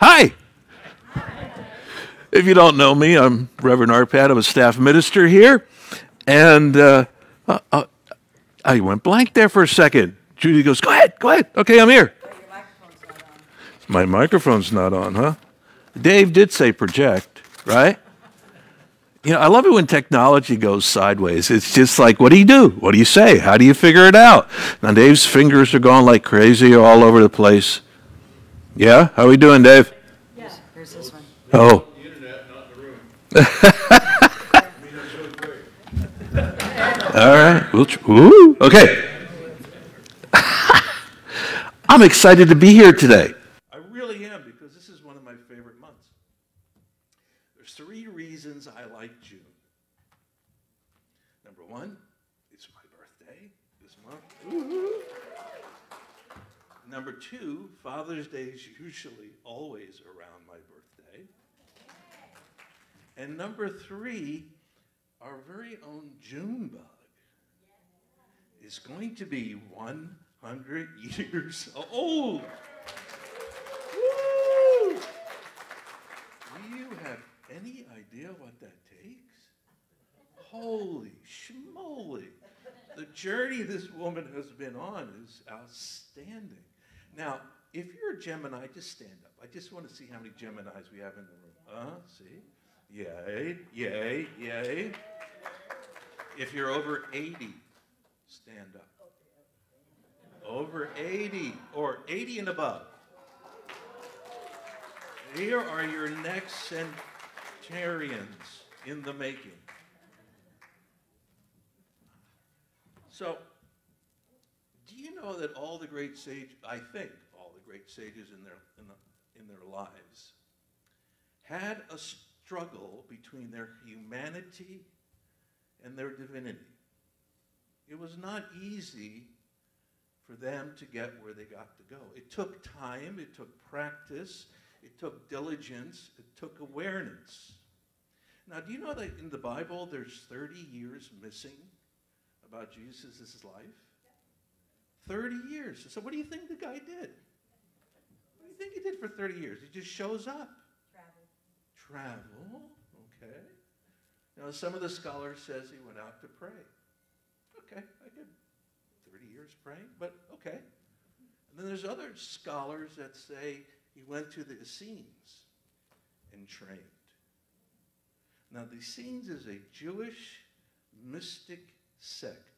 Hi. If you don't know me, I'm Reverend Arpad. I'm a staff minister here. And uh, uh, uh, I went blank there for a second. Judy goes, Go ahead, go ahead. Okay, I'm here. My microphone's not on, huh? Dave did say project, right? You know, I love it when technology goes sideways. It's just like, what do you do? What do you say? How do you figure it out? Now, Dave's fingers are going like crazy all over the place. Yeah? How are we doing, Dave? Yeah, here's this one. Oh. All right. We'll tr- Ooh. Okay. I'm excited to be here today. I really am because this is one of my favorite months. There's three reasons I like June. Number one, it's my birthday this month. Number two, Father's Day is usually always around my birthday. And number three, our very own Junebug is going to be 100 years old. Do you have any idea what that takes? Holy schmoly. The journey this woman has been on is outstanding. Now, if you're a Gemini, just stand up. I just want to see how many Geminis we have in the room. Uh, huh. see? Yay, yay, yay. If you're over 80, stand up. Over 80 or 80 and above. Here are your next centurions in the making. So, know that all the great sage, I think all the great sages in their, in, the, in their lives, had a struggle between their humanity and their divinity. It was not easy for them to get where they got to go. It took time, it took practice, it took diligence, it took awareness. Now, do you know that in the Bible there's 30 years missing about Jesus' life? 30 years. So, what do you think the guy did? What do you think he did for 30 years? He just shows up. Travel. Travel, okay. Now, some of the scholars says he went out to pray. Okay, I did 30 years praying, but okay. And then there's other scholars that say he went to the Essenes and trained. Now, the Essenes is a Jewish mystic sect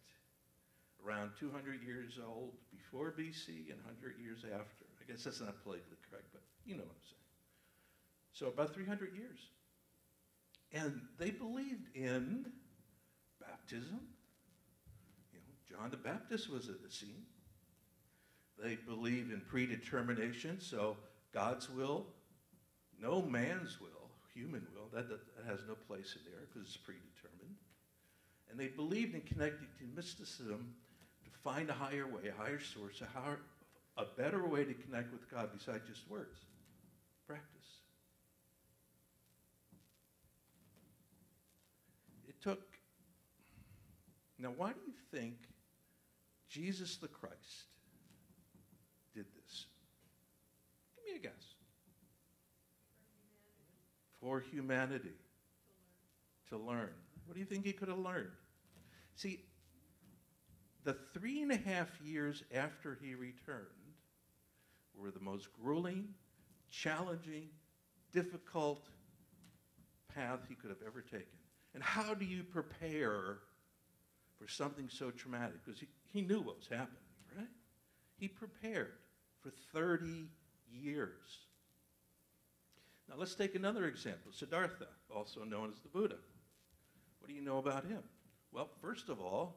around 200 years old before BC and 100 years after. I guess that's not politically correct, but you know what I'm saying. So about 300 years. And they believed in baptism. You know, John the Baptist was at the scene. They believe in predetermination, so God's will, no man's will, human will, that, that has no place in there because it's predetermined. And they believed in connecting to mysticism find a higher way, a higher source, a, higher, a better way to connect with God besides just words. Practice. It took. Now, why do you think Jesus the Christ did this? Give me a guess. For humanity. To learn. What do you think he could have learned? See, the three and a half years after he returned were the most grueling, challenging, difficult path he could have ever taken. And how do you prepare for something so traumatic? Because he, he knew what was happening, right? He prepared for 30 years. Now let's take another example Siddhartha, also known as the Buddha. What do you know about him? Well, first of all,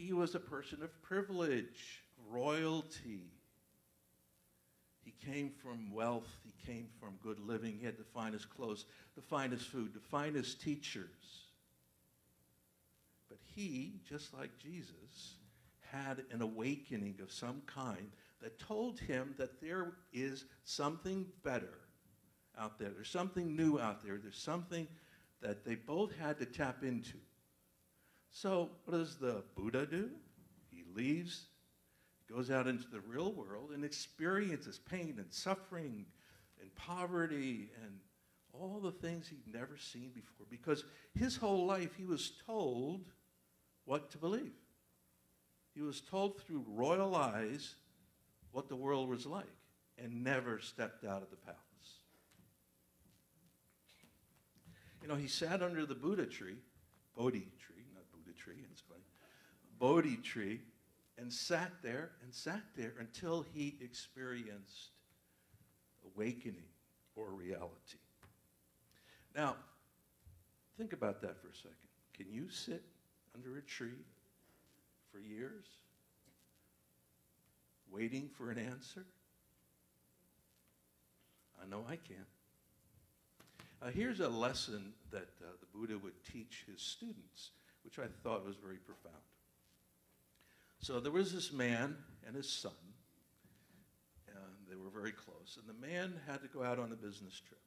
he was a person of privilege, royalty. He came from wealth, he came from good living, he had the finest clothes, the finest food, the finest teachers. But he, just like Jesus, had an awakening of some kind that told him that there is something better out there. There's something new out there. There's something that they both had to tap into. So, what does the Buddha do? He leaves, goes out into the real world, and experiences pain and suffering and poverty and all the things he'd never seen before because his whole life he was told what to believe. He was told through royal eyes what the world was like and never stepped out of the palace. You know, he sat under the Buddha tree, Bodhi tree, tree, it's funny, Bodhi tree, and sat there and sat there until he experienced awakening or reality. Now, think about that for a second. Can you sit under a tree for years waiting for an answer? I know I can. Uh, here's a lesson that uh, the Buddha would teach his students, which I thought was very profound. So there was this man and his son, and they were very close. And the man had to go out on a business trip.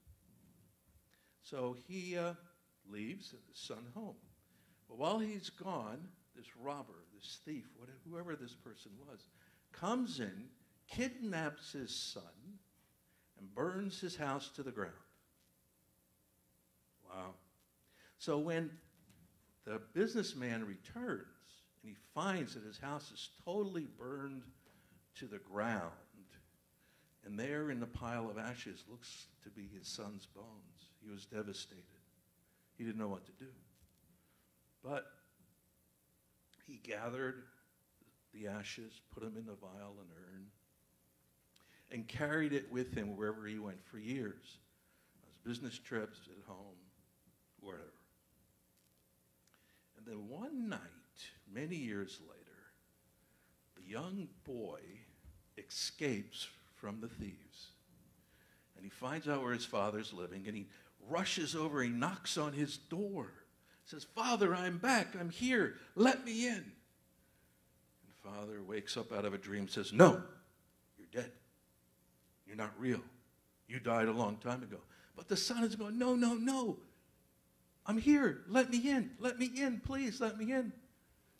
So he uh, leaves his son home. But while he's gone, this robber, this thief, whatever, whoever this person was, comes in, kidnaps his son, and burns his house to the ground. Wow. So when the businessman returns and he finds that his house is totally burned to the ground, and there in the pile of ashes looks to be his son's bones. He was devastated. He didn't know what to do. But he gathered the ashes, put them in a vial and urn, and carried it with him wherever he went for years. On His business trips, at home, wherever. And then one night, many years later, the young boy escapes from the thieves. And he finds out where his father's living, and he rushes over, he knocks on his door, says, Father, I'm back, I'm here, let me in. And father wakes up out of a dream, says, No, you're dead. You're not real. You died a long time ago. But the son is going, No, no, no. I'm here. Let me in. Let me in. Please let me in.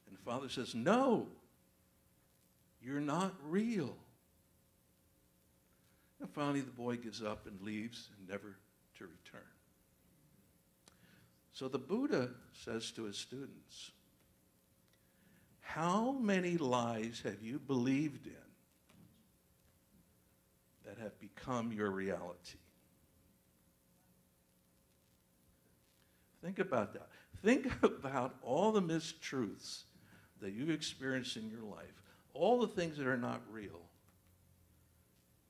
And the father says, No, you're not real. And finally, the boy gives up and leaves and never to return. So the Buddha says to his students, How many lies have you believed in that have become your reality? Think about that. Think about all the mistruths that you've experienced in your life, all the things that are not real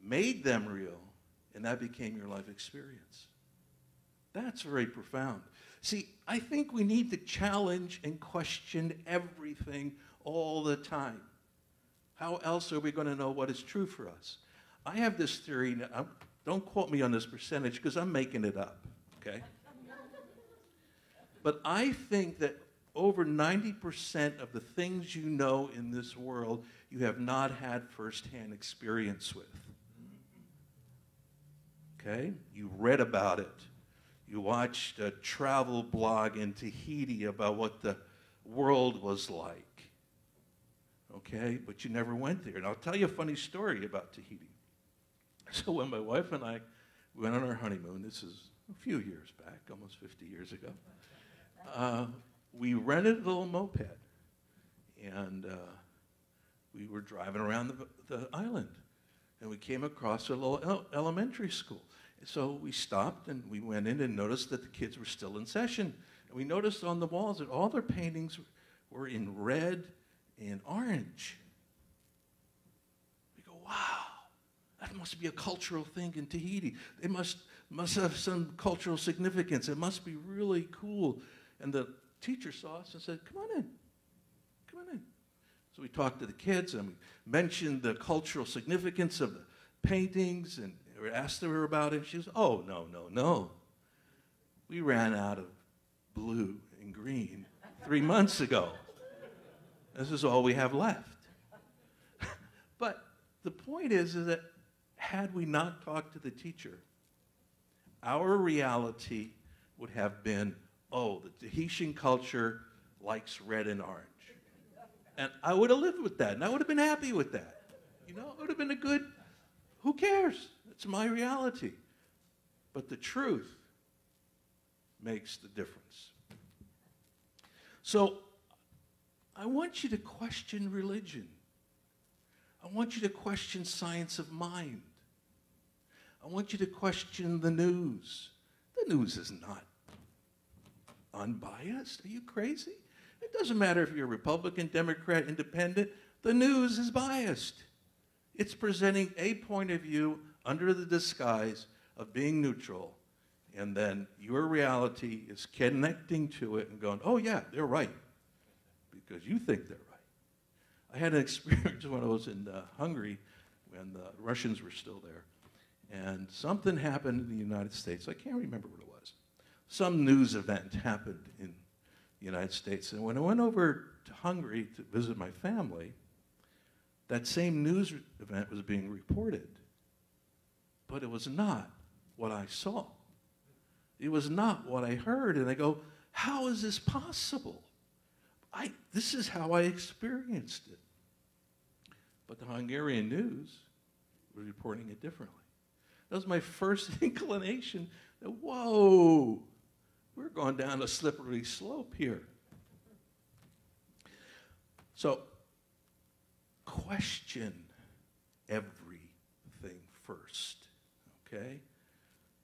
made them real, and that became your life experience. That's very profound. See, I think we need to challenge and question everything all the time. How else are we going to know what is true for us? I have this theory, don't quote me on this percentage because I'm making it up, okay? But I think that over 90% of the things you know in this world, you have not had firsthand experience with. Okay? You read about it. You watched a travel blog in Tahiti about what the world was like. Okay? But you never went there. And I'll tell you a funny story about Tahiti. So when my wife and I went on our honeymoon, this is a few years back, almost 50 years ago, uh, we rented a little moped. And uh, we were driving around the, the island. And we came across a little elementary school. So we stopped and we went in and noticed that the kids were still in session. And we noticed on the walls that all their paintings were in red and orange. We go, wow, that must be a cultural thing in Tahiti. It must, must have some cultural significance. It must be really cool. And the teacher saw us and said, come on in. Come on in. So we talked to the kids and we mentioned the cultural significance of the paintings and asked her about it. She was, oh, no, no, no. We ran out of blue and green three months ago. This is all we have left. but the point is, is that had we not talked to the teacher, our reality would have been, oh, the Tahitian culture likes red and orange. And I would have lived with that, and I would have been happy with that. You know, it would have been a good, who cares? It's my reality. but the truth makes the difference. So I want you to question religion. I want you to question science of mind. I want you to question the news. The news is not unbiased. Are you crazy? It doesn't matter if you're Republican, Democrat, Independent, the news is biased. It's presenting a point of view under the disguise of being neutral, and then your reality is connecting to it and going, oh, yeah, they're right, because you think they're right. I had an experience when I was in uh, Hungary when the Russians were still there, and something happened in the United States. I can't remember what it was. Some news event happened in the United States. And when I went over to Hungary to visit my family, that same news event was being reported. But it was not what I saw. It was not what I heard. And I go, how is this possible? I, this is how I experienced it. But the Hungarian news was reporting it differently. That was my first inclination that, whoa, we're going down a slippery slope here. So, question everything first, okay?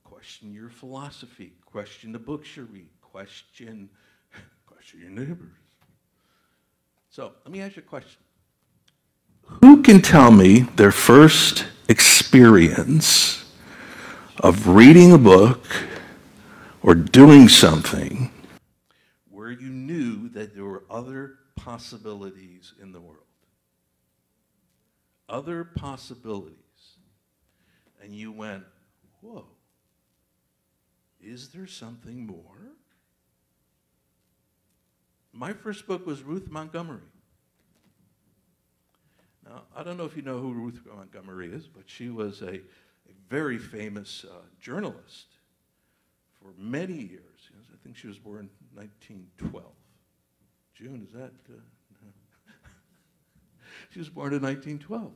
Question your philosophy, question the books you read, question, question your neighbors. So, let me ask you a question. Who can tell me their first experience of reading a book or doing something where you knew that there were other possibilities in the world? Other possibilities. And you went, whoa, is there something more? My first book was Ruth Montgomery. Now, I don't know if you know who Ruth Montgomery is, but she was a, a very famous uh, journalist for many years. I think she was born in 1912. June, is that? Uh, she was born in 1912.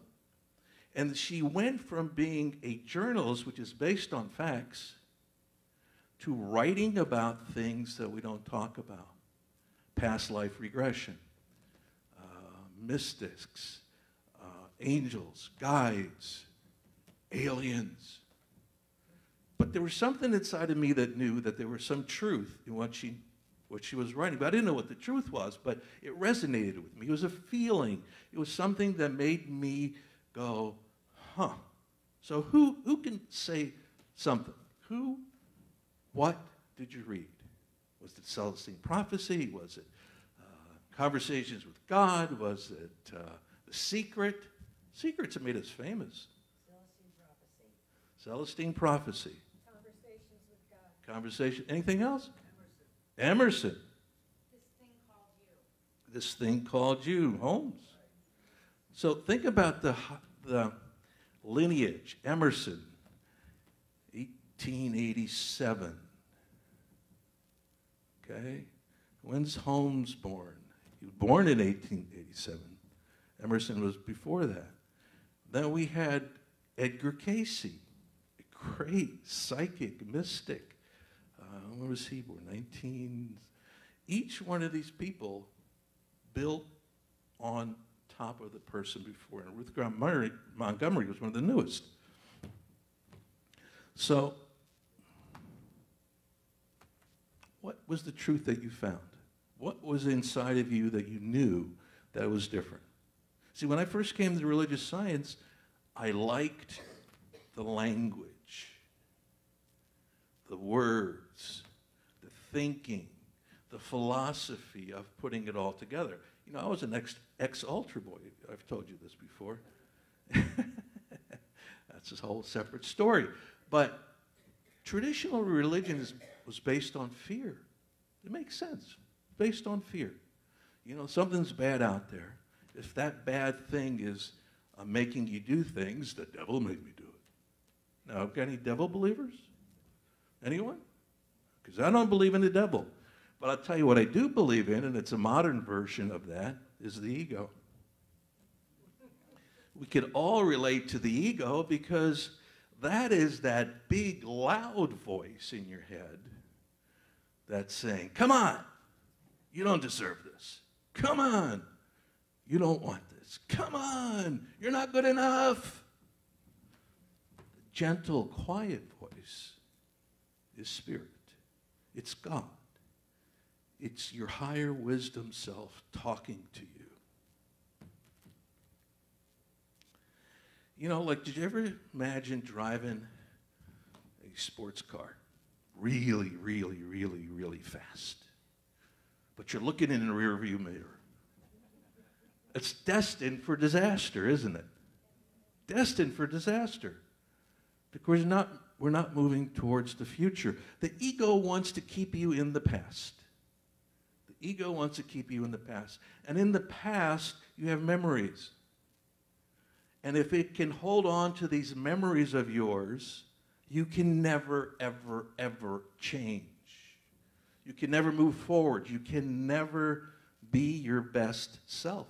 And she went from being a journalist, which is based on facts, to writing about things that we don't talk about past life regression, uh, mystics, uh, angels, guides, aliens. But there was something inside of me that knew that there was some truth in what she, what she was writing. But I didn't know what the truth was, but it resonated with me. It was a feeling. It was something that made me go, huh. So who, who can say something? Who, what did you read? Was it Celestine Prophecy? Was it uh, Conversations with God? Was it uh, The Secret? Secrets have made us famous. Celestine Prophecy. With God. Conversation. Anything else? Emerson. Emerson. This thing called you. This thing called you, Holmes. So think about the, the lineage. Emerson, 1887. Okay? When's Holmes born? He was born in 1887. Emerson was before that. Then we had Edgar Cayce, a great psychic mystic. Was he born? 19. Each one of these people built on top of the person before. And Ruth Montgomery, Montgomery was one of the newest. So, what was the truth that you found? What was inside of you that you knew that was different? See, when I first came to religious science, I liked the language the words, thinking, the philosophy of putting it all together. You know, I was an ex, ex altar boy. I've told you this before. That's a whole separate story. But traditional religion is, was based on fear. It makes sense. Based on fear. You know, something's bad out there. If that bad thing is uh, making you do things, the devil made me do it. Now, got any devil believers? Anyone? Because I don't believe in the devil. But I'll tell you what I do believe in, and it's a modern version of that, is the ego. We could all relate to the ego because That is that big, loud voice in your head that's saying, Come on, you don't deserve this. Come on, you don't want this. Come on, you're not good enough. The gentle, quiet voice is spirit, it's God. It's your higher wisdom self talking to you. You know, like, did you ever imagine driving a sports car really, really, really, really fast? But you're looking in the rearview mirror. It's destined for disaster, isn't it? Destined for disaster. Because we're not, we're not moving towards the future. The ego wants to keep you in the past. The ego wants to keep you in the past. And in the past, you have memories. And if it can hold on to these memories of yours, you can never, ever, ever change. You can never move forward. You can never be your best self.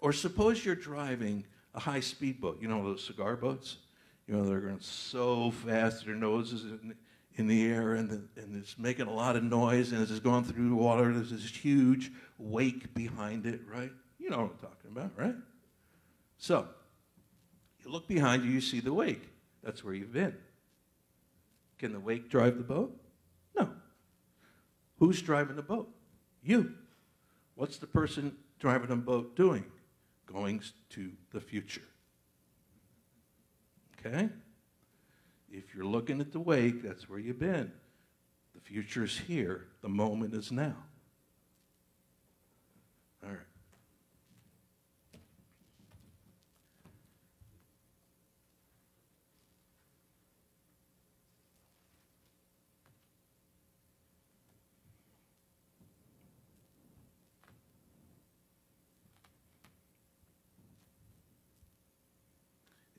Or suppose you're driving a high speed boat, you know, those cigar boats? You know, they're going so fast, their noses in, in the air, and, the, and it's making a lot of noise, and as it's going through the water, there's this huge wake behind it, right? You know what I'm talking about, right? So, you look behind you, you see the wake. That's where you've been. Can the wake drive the boat? No. Who's driving the boat? You. What's the person driving the boat doing? Going to the future. Okay? If you're looking at the wake, that's where you've been. The future is here, the moment is now.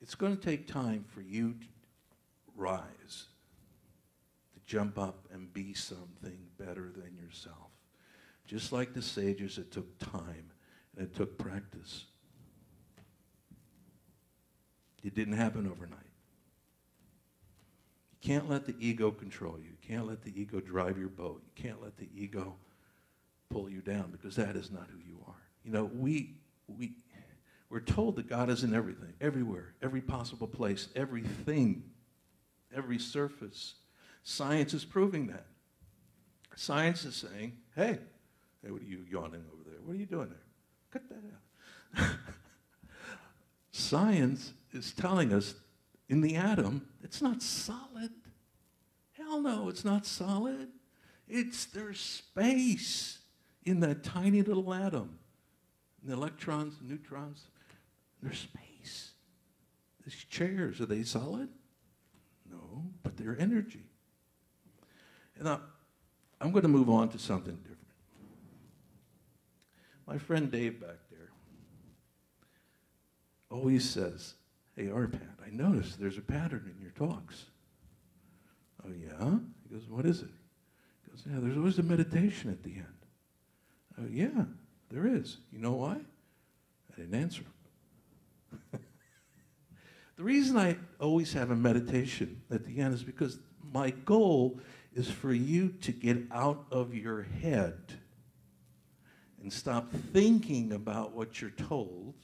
It's going to take time for you to rise, to jump up and be something better than yourself. Just like the sages, it took time and it took practice. It didn't happen overnight. You can't let the ego control you. You can't let the ego drive your boat. You can't let the ego pull you down because that is not who you are. You know, we, we, we're told that God is in everything, everywhere, every possible place, everything, every surface. Science is proving that. Science is saying, hey, hey, what are you yawning over there? What are you doing there? Cut that out. Science is telling us in the atom, it's not solid. Hell no, it's not solid. It's there's space in that tiny little atom. And the electrons, neutrons, there's space. These chairs, are they solid? No, but they're energy. And now, I'm going to move on to something different. My friend Dave back there always says, Hey, Arpad, I noticed there's a pattern in your talks. Oh, yeah? He goes, What is it? He goes, Yeah, there's always a meditation at the end. Oh, yeah, there is. You know why? I didn't answer him. The reason I always have a meditation at the end is because my goal is for you to get out of your head and stop thinking about what you're told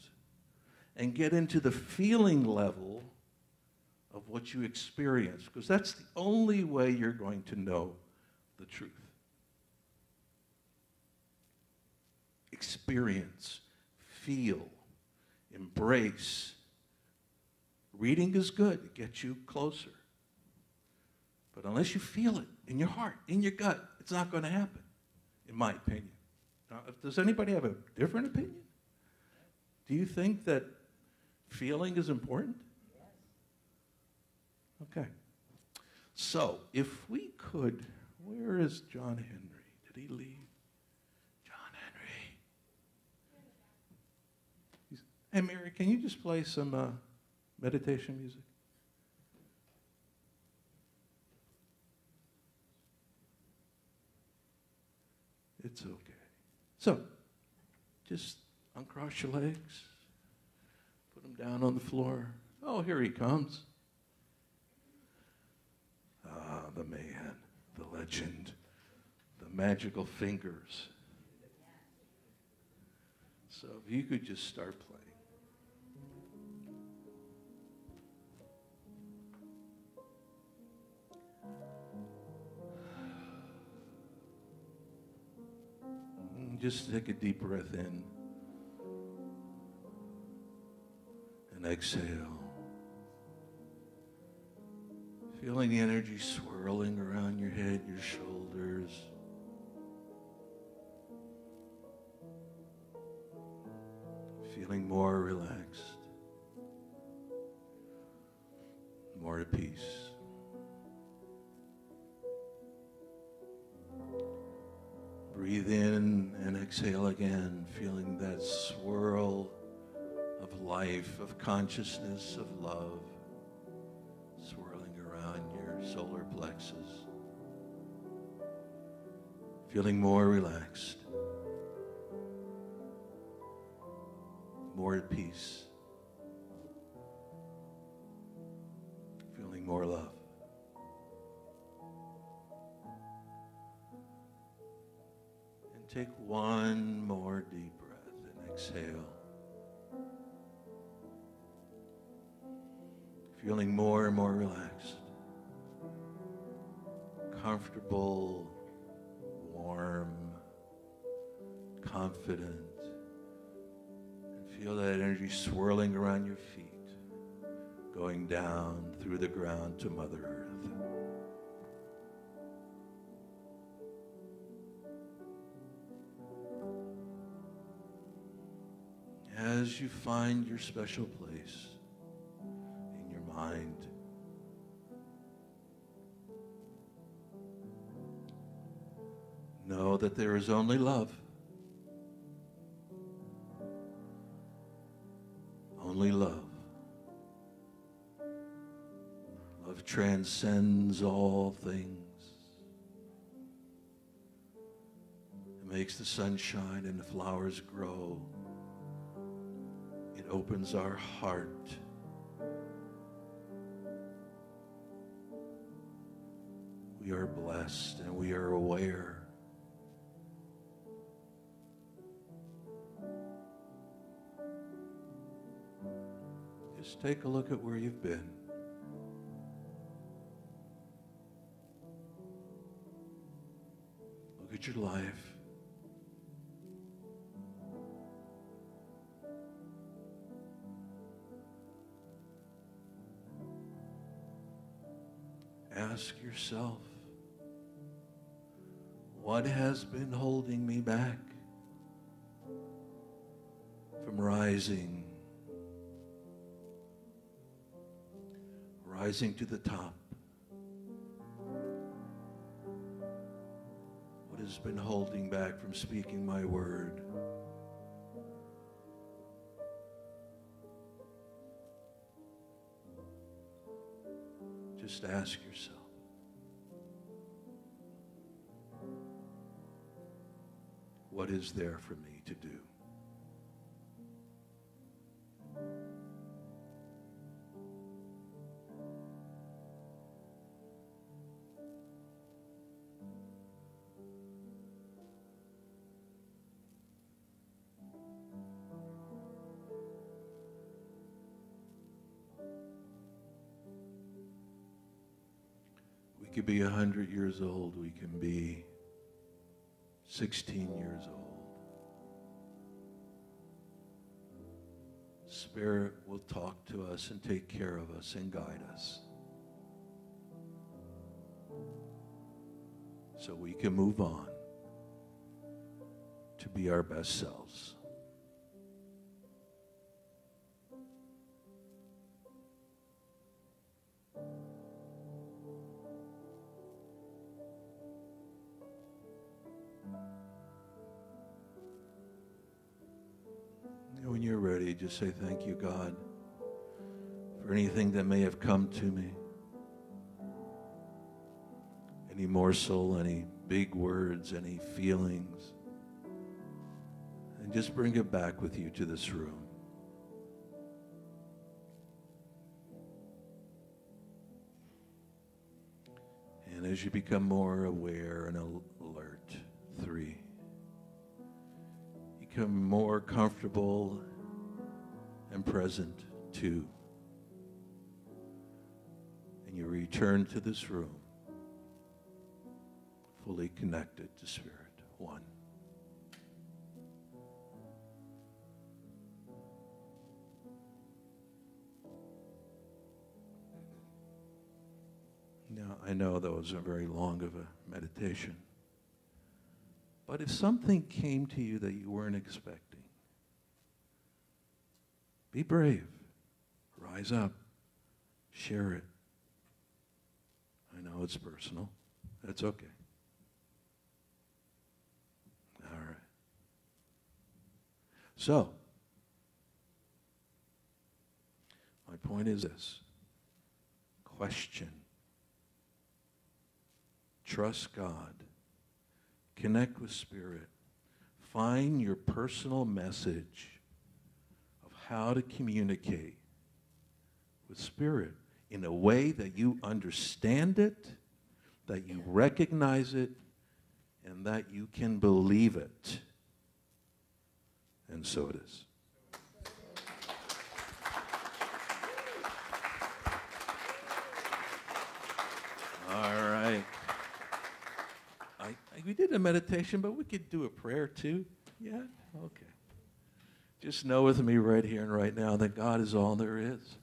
and get into the feeling level of what you experience because that's the only way you're going to know the truth. Experience, feel, embrace. Reading is good, it gets you closer. But unless you feel it in your heart, in your gut, it's not going to happen, in my opinion. Now, does anybody have a different opinion? Do you think that feeling is important? Okay. So, if we could, where is John Henry? Did he leave? John Henry. He's, hey, Mary, can you just play some uh, meditation music? It's okay. So, just uncross your legs, put them down on the floor. Oh, here he comes. Ah, the man, the legend, the magical fingers. So if you could just start playing. Just take a deep breath in and exhale. Feeling the energy swirling around your head, your shoulders. Feeling more relaxed, more at peace. Breathe in exhale again, feeling that swirl of life, of consciousness, of love swirling around your solar plexus. Feeling more relaxed, more at peace, Take one more deep breath and exhale. Feeling more and more relaxed, comfortable, warm, confident. And feel that energy swirling around your feet, going down through the ground to Mother Earth. You find your special place in your mind. Know that there is only love. Only love. Love transcends all things. It makes the sun shine and the flowers grow opens our heart. We are blessed and we are aware. Just take a look at where you've been. Look at your life. What has been holding me back from rising, rising to the top? What has been holding back from speaking my word? Just ask yourself. What is there for me to do? We could be a 100 years old. We can be 16 years old. Spirit will talk to us and take care of us and guide us. So we can move on to be our best selves. Just say, Thank you, God, for anything that may have come to me. Any morsel, any big words, any feelings. And just bring it back with you to this room. And as you become more aware and alert, three, become more comfortable and present, two, and you return to this room fully connected to Spirit, one. Now, I know that wasn't very long of a meditation. But if something came to you that you weren't expecting, be brave. Rise up. Share it. I know it's personal. That's okay. All right. So, my point is this question Trust God. Connect with Spirit. Find your personal message how to communicate with Spirit in a way that you understand it, that you recognize it, and that you can believe it. And so it is. All right we did a meditation, but we could do a prayer too. Yeah? Okay. Just know with me right here and right now that God is all there is.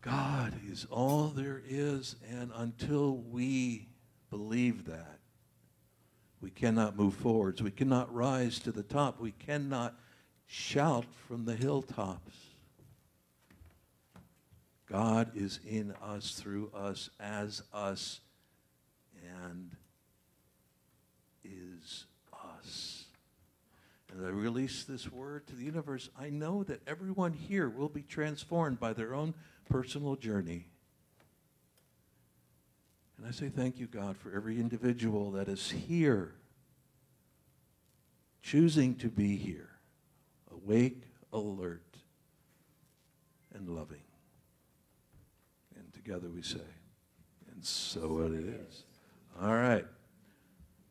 God is all there is, and until we believe that, we cannot move forwards. We cannot rise to the top. We cannot shout from the hilltops. God is in us, through us, as us, and is. I release this word to the universe, I know that everyone here will be transformed by their own personal journey. And I say thank you, God, for every individual that is here, choosing to be here, awake, alert, and loving. And together we say, and so it is. All right.